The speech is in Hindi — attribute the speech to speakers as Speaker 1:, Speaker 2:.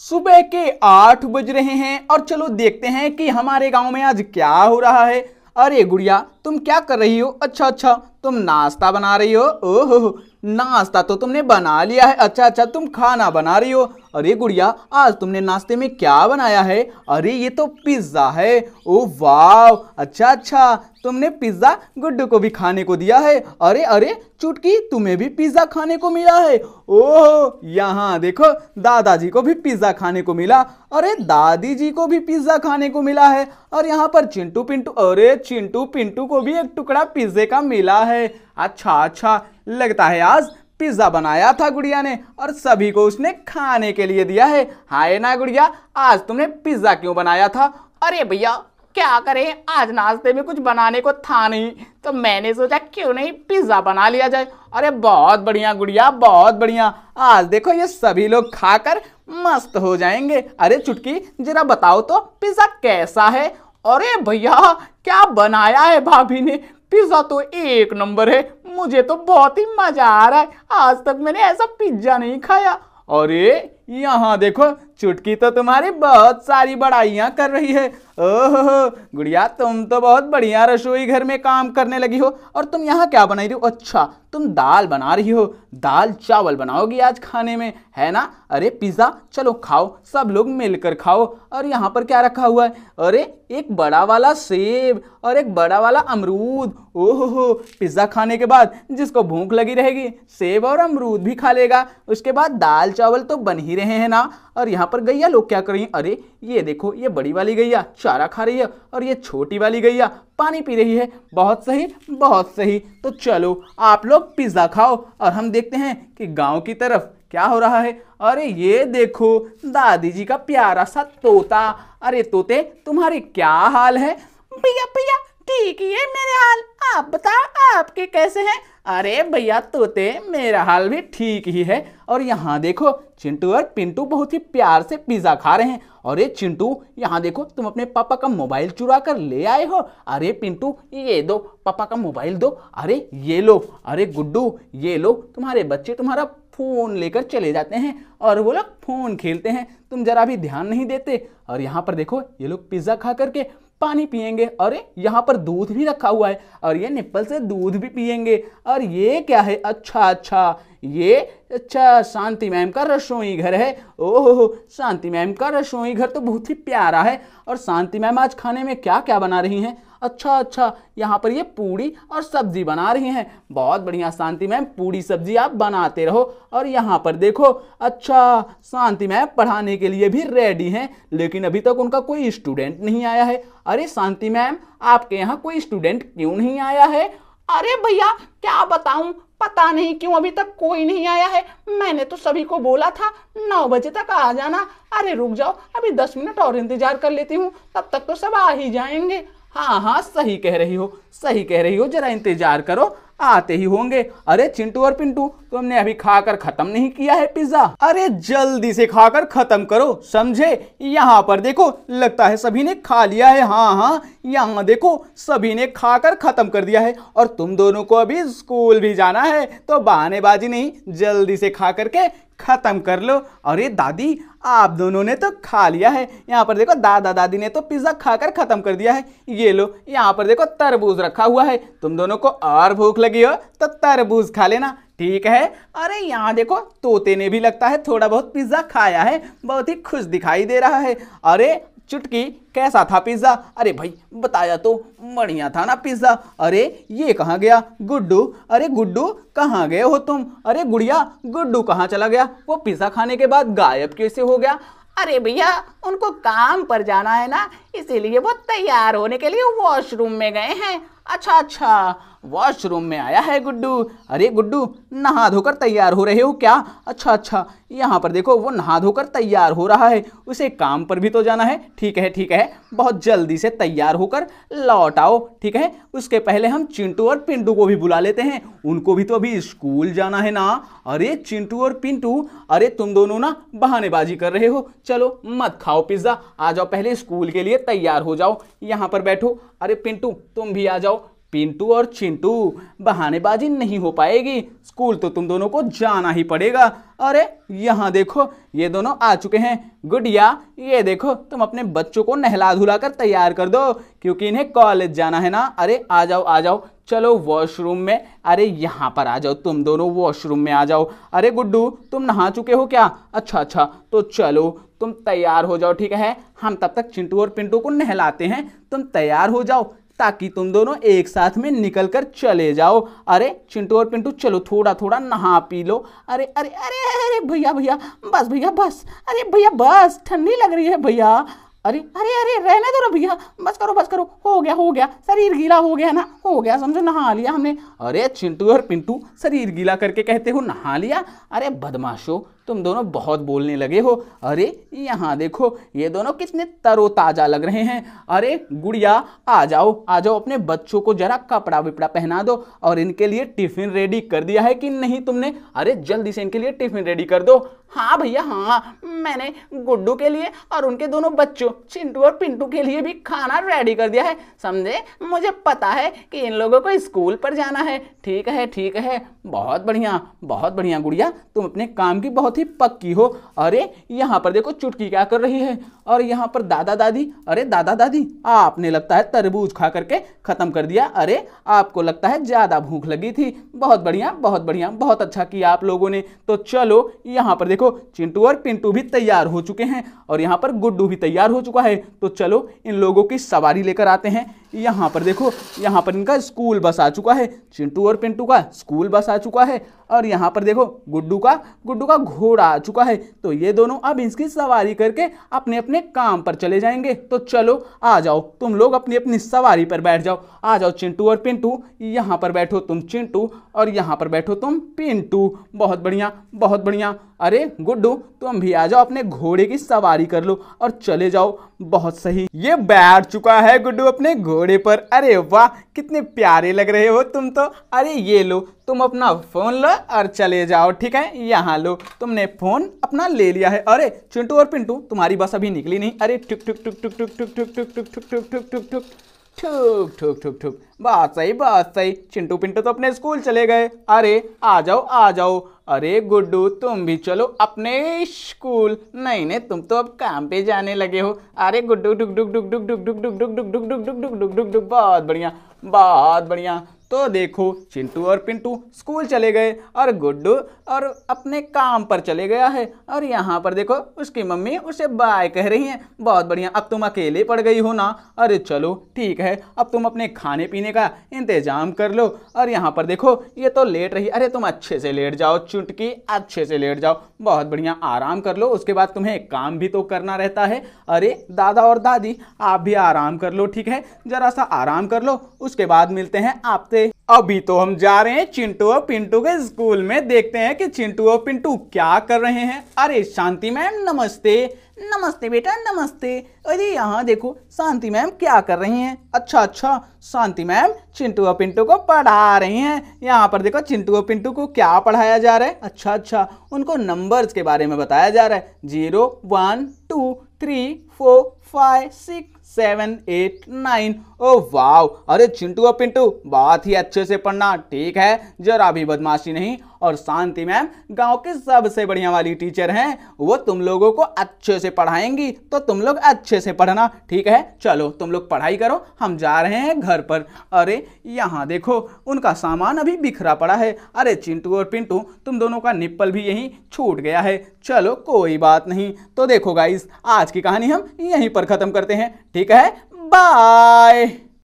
Speaker 1: सुबह के आठ बज रहे हैं और चलो देखते हैं कि हमारे गाँव में आज क्या हो रहा है। अरे गुड़िया तुम क्या कर रही हो? अच्छा अच्छा तुम नाश्ता बना रही हो? ओहो, नाश्ता तो तुमने बना लिया है। अच्छा अच्छा तुम खाना बना रही हो। अरे गुड़िया, आज तुमने नाश्ते में क्या बनाया है? अरे, ये तो पिज्जा है। ओ वाह अच्छा अच्छा तुमने पिज्जा गुड्डू को भी खाने को दिया है। अरे अरे, चुटकी, तुम्हें भी पिज्जा खाने को मिला है। ओह, यहाँ देखो, दादाजी को भी पिज्जा खाने को मिला। अरे दादी जी को भी पिज्जा खाने को मिला है। और यहाँ पर चिंटू पिंटू, अरे, चिंटू पिंटू भी एक टुकड़ा पिज्जे का मिला है। अच्छा अच्छा लगता है आज पिज्जा बनाया था गुड़िया ने और सभी को उसने खाने के लिए दिया है। हाय ना गुड़िया, आज तुमने पिज्जा क्यों बनाया था?
Speaker 2: अरे भैया, क्या करें? आज नाश्ते में कुछ बनाने को था नहीं तो मैंने सोचा क्यों नहीं पिज्जा बना लिया जाए।
Speaker 1: अरे बहुत बढ़िया गुड़िया, बहुत बढ़िया। आज देखो ये सभी लोग खाकर मस्त हो जाएँगे। अरे चुटकी, जरा बताओ तो पिज्जा कैसा है?
Speaker 2: अरे भैया, क्या बनाया है भाभी ने? पिज्जा तो एक नंबर है। मुझे तो बहुत ही मज़ा आ रहा है। आज तक मैंने ऐसा पिज्जा नहीं खाया।
Speaker 1: अरे, यहाँ देखो चुटकी तो तुम्हारी बहुत सारी बड़ाइयाँ कर रही है। ओहो, गुड़िया, तुम तो बहुत बढ़िया रसोई घर में काम करने लगी हो, और तुम यहाँ क्या बना रही हो? अच्छा तुम दाल बना रही हो। दाल चावल बनाओगी आज खाने में, है ना? अरे, पिज़्ज़ा, चलो खाओ, सब लोग मिलकर खाओ। और यहाँ पर क्या रखा हुआ है? अरे, एक बड़ा वाला सेब और एक बड़ा वाला अमरूद। ओहो पिज़्ज़ा खाने के बाद जिसको भूख लगी रहेगी, सेब और अमरूद भी खा लेगा। उसके बाद दाल चावल तो बन ही रहे हैं ना। और यहाँ पर गैया, लोग क्या कर अरे, ये देखो, ये बड़ी वाली गैया चारा खा रही है और ये छोटी वाली गैया पानी पी रही है। बहुत सही बहुत सही। तो चलो, आप लोग पिज़्ज़ा खाओ और हम देखते हैं कि गाँव की तरफ़ क्या हो रहा है। अरे, ये देखो, दादी जी का प्यारा सा तोता। अरे, तोते, तुम्हारे क्या हाल है?
Speaker 2: भैया भैया ठीक ही है मेरे हाल। आप बताओ, आपके कैसे हैं?
Speaker 1: अरे भैया, तोते, मेरा हाल भी ठीक ही है। और यहाँ देखो, चिंटू और पिंटू बहुत ही प्यार से पिज्जा खा रहे हैं। अरे चिंटू, यहाँ देखो, तुम अपने पापा का मोबाइल चुरा कर ले आए हो। अरे पिंटू, ये दो, पापा का मोबाइल दो। अरे ये लो, अरे गुड्डू, ये लो। तुम्हारे बच्चे तुम्हारा फ़ोन लेकर चले जाते हैं और वो लोग फ़ोन खेलते हैं। तुम जरा भी ध्यान नहीं देते। और यहाँ पर देखो, ये लोग पिज़्ज़ा खा करके पानी पियेंगे अरे, यहाँ पर दूध भी रखा हुआ है। और ये निप्पल से दूध भी पियेंगे और ये क्या है? अच्छा अच्छा। ये अच्छा शांति मैम का रसोई घर है। ओहो शांति मैम का रसोई घर तो बहुत ही प्यारा है। और शांति मैम आज खाने में क्या क्या बना रही हैं? अच्छा अच्छा। यहाँ पर ये पूड़ी और सब्ज़ी बना रही हैं। बहुत बढ़िया, शांति मैम। पूड़ी, सब्ज़ी आप बनाते रहो। और यहाँ पर देखो अच्छा शांति मैम पढ़ाने के लिए भी रेडी हैं। लेकिन अभी तक उनका कोई स्टूडेंट नहीं आया है। अरे शांति मैम, आपके यहाँ कोई स्टूडेंट क्यों नहीं आया है?
Speaker 2: अरे भैया, क्या बताऊँ? पता नहीं क्यों अभी तक कोई नहीं आया है। मैंने तो सभी को बोला था, नौ बजे तक आ जाना। अरे रुक जाओ, अभी दस मिनट और इंतज़ार कर लेती हूँ, तब तक तो सब आ ही जाएँगे।
Speaker 1: हाँ हाँ सही कह रही हो, सही कह रही हो, जरा इंतज़ार करो, आते ही होंगे। अरे चिंटू और पिंटू तुमने अभी खाकर खत्म नहीं किया है पिज्जा। अरे जल्दी से खाकर खत्म करो, समझे? यहाँ पर देखो, लगता है सभी ने खा लिया है। हाँ हाँ यहाँ देखो, सभी ने खाकर खत्म कर दिया है। और तुम दोनों को अभी स्कूल भी जाना है तो बहानेबाजी नहीं, जल्दी से खा करके खत्म कर लो। अरे दादी, आप दोनों ने तो खा लिया है। यहाँ पर देखो, दादा दादी ने तो पिज्जा खाकर खत्म कर दिया है। ये लो, यहाँ पर देखो, तरबूज रखा हुआ है। तुम दोनों को और भूख लगी हो तो तरबूज खा लेना। ठीक है? अरे यहाँ देखो, तोते ने भी लगता है थोड़ा बहुत पिज्जा खाया है, बहुत ही खुश दिखाई दे रहा है। अरे चुटकी, कैसा था पिज़्ज़ा? अरे भाई, बताया तो बढ़िया था ना पिज़्ज़ा। अरे ये कहाँ गया? गुड्डू। अरे गुड्डू, कहाँ गए हो तुम? अरे गुड़िया, गुड्डू कहाँ चला गया? वो पिज़्ज़ा खाने के बाद गायब कैसे हो गया?
Speaker 2: अरे भैया, उनको काम पर जाना है ना, इसीलिए वो तैयार होने के लिए वॉशरूम में गए हैं।
Speaker 1: अच्छा अच्छा वॉशरूम में आया है गुड्डू। अरे गुड्डू, नहा धोकर तैयार हो रहे हो क्या? अच्छा अच्छा यहाँ पर देखो, वो नहा धोकर तैयार हो रहा है। उसे काम पर भी तो जाना है। ठीक है ठीक है, बहुत जल्दी से तैयार होकर लौट आओ। ठीक है, उसके पहले हम चिंटू और पिंटू को भी बुला लेते हैं। उनको भी तो अभी स्कूल जाना है ना। अरे चिंटू और पिंटू, अरे तुम दोनों ना बहानेबाजी कर रहे हो। चलो, मत खाओ पिज़्ज़ा। आ जाओ पहले स्कूल के लिए तैयार हो जाओ। यहाँ पर बैठो। अरे पिंटू, तुम भी आ जाओ। पिंटू और चिंटू, बहानेबाजी नहीं हो पाएगी। स्कूल तो तुम दोनों को जाना ही पड़ेगा। अरे, यहाँ देखो, ये दोनों आ चुके हैं। गुडिया, ये देखो, तुम अपने बच्चों को नहला धुला कर तैयार कर दो, क्योंकि इन्हें कॉलेज जाना है ना। अरे, आ जाओ आ जाओ, चलो वॉशरूम में। अरे, यहाँ पर आ जाओ, तुम दोनों वॉशरूम में आ जाओ। अरे, गुड्डू, तुम नहा चुके हो क्या? अच्छा अच्छा तो चलो, तुम तैयार हो जाओ, ठीक है? हम तब तक चिंटू और पिंटू को नहलाते हैं। तुम तैयार हो जाओ। ताकि तुम दोनों एक साथ में निकल कर चले जाओ। अरे, चिंटू और पिंटू, चलो थोड़ा थोड़ा नहा पी लो। अरे अरे अरे अरे, भैया भैया, बस भैया, बस। अरे, भैया, बस, ठंडी लग रही है भैया। अरे अरे अरे, रहने दो ना भैया। बस करो बस करो। हो गया हो गया। शरीर गीला हो गया ना? हो गया, समझो, नहा लिया हमने। अरे, चिंटू और पिंटू, शरीर गीला करके कहते हो नहा लिया? अरे, बदमाशो। तुम दोनों बहुत बोलने लगे हो। अरे, यहाँ देखो, ये दोनों कितने तरोताजा लग रहे हैं। अरे, गुड़िया, आ जाओ आ जाओ, अपने बच्चों को जरा कपड़ा विपड़ा पहना दो और इनके लिए टिफ़िन रेडी कर दिया है कि नहीं तुमने? अरे, जल्दी से इनके लिए टिफ़िन रेडी कर दो। हाँ भैया हाँ मैंने गुड्डू के लिए और उनके दोनों बच्चों, चिंटू और पिंटू के लिए भी खाना रेडी कर दिया है। समझे? मुझे पता है कि इन लोगों को स्कूल पर जाना है। ठीक है ठीक है। बहुत बढ़िया बहुत बढ़िया गुड़िया। तुम अपने काम की बहुत ही पक्की हो। अरे, यहाँ पर देखो चुटकी क्या कर रही है। और यहाँ पर दादा दादी, अरे दादा दादी, आपने लगता है तरबूज खा करके खत्म कर दिया। अरे, आपको लगता है ज़्यादा भूख लगी थी। बहुत बढ़िया बहुत बढ़िया, बहुत अच्छा किया आप लोगों ने। तो चलो, यहाँ पर देखो, चिंटू और पिंटू भी तैयार हो चुके हैं। और यहाँ पर गुड्डू भी तैयार हो चुका है। तो चलो, इन लोगों की सवारी लेकर आते हैं। यहाँ पर देखो, यहाँ पर इनका स्कूल बस आ चुका है, चिंटू और पिंटू का स्कूल बस आ चुका है, और यहाँ पर देखो, गुड्डू का गुड्डू का घोड़ा आ चुका है। तो ये दोनों अब इसकी सवारी करके अपने अपने काम पर चले जाएँगे। तो चलो, आ जाओ, तुम लोग अपनी अपनी सवारी पर बैठ जाओ। आ जाओ, चिंटू और पिंटू, यहाँ पर बैठो तुम चिंटू, और यहाँ पर बैठो तुम पिंटू। बहुत बढ़िया बहुत बढ़िया। अरे गुड्डू तुम भी आ जाओ अपने घोड़े की सवारी कर लो और चले जाओ बहुत सही ये बैठ चुका है गुड्डू अपने घोड़े पर अरे वाह कितने प्यारे लग रहे हो तुम तो अरे ये लो तुम अपना फ़ोन लो और चले जाओ ठीक है यहाँ लो तुमने फ़ोन अपना ले लिया है अरे चिंटू और पिंटू तुम्हारी बस अभी निकली नहीं अरे टुक टुक टुक टुक टुक टुक टुक टुक टुक टुक टुक टुक टुक टुक ठुक ठुक ठुक ठुक बात सही बात सही चिंटू पिंटू तो अपने स्कूल चले गए अरे आ जाओ आ जाओ अरे गुड्डू तुम भी चलो अपने स्कूल नहीं नहीं तुम तो अब काम पे जाने लगे हो अरे गुड्डू डुक डुक डुक डुक डुक डुक डुक डुक डुक डुक डुक डुक डुक डुक डुक बहुत बढ़िया बहुत बढ़िया तो देखो, चिंटू और पिंटू स्कूल चले गए और गुड्डू और अपने काम पर चले गया है। और यहाँ पर देखो, उसकी मम्मी उसे बाय कह रही हैं, बहुत बढ़िया, अब तुम अकेले पड़ गई हो ना? अरे चलो, ठीक है, अब तुम अपने खाने पीने का इंतज़ाम कर लो। और यहाँ पर देखो, ये तो लेट रही, अरे तुम अच्छे से लेट जाओ, चुटकी, अच्छे से लेट जाओ। बहुत बढ़िया, आराम कर लो, उसके बाद तुम्हें काम भी तो करना रहता है। अरे, दादा और दादी, आप भी आराम कर लो, ठीक है? जरा सा आराम कर लो, उसके बाद मिलते हैं आपसे। अभी तो हम जा रहे हैं चिंटू और पिंटू के स्कूल में। देखते हैं कि चिंटू और पिंटू क्या कर रहे हैं। अरे, शांति मैम, नमस्ते। नमस्ते बेटा, नमस्ते। अरे, यहाँ देखो, शांति मैम क्या कर रही हैं। अच्छा अच्छा शांति मैम, चिंटू और पिंटू को पढ़ा रही हैं। यहाँ पर देखो, चिंटू और पिंटू को क्या पढ़ाया जा रहा है। अच्छा अच्छा उनको नंबर्स के बारे में बताया जा रहा है। Zero one two three four five six seven eight nine O wow अरे, चिंटू और पिंटू, बात ही अच्छे से पढ़ना, ठीक है? जरा भी बदमाशी नहीं। और शांति मैम, गाँव के सबसे बढ़िया वाली टीचर हैं। वो तुम लोगों को अच्छे से पढ़ाएँगी तो तुम लोग अच्छे से पढ़ना, ठीक है? चलो, तुम लोग पढ़ाई करो, हम जा रहे हैं घर पर। अरे, यहाँ देखो, उनका सामान अभी बिखरा पड़ा है। अरे, चिंटू और पिंटू, तुम दोनों का निप्पल भी यहीं छूट गया है। चलो, कोई बात नहीं। तो देखो गाइस आज की कहानी हम यहीं पर ख़त्म करते हैं, ठीक है? बाय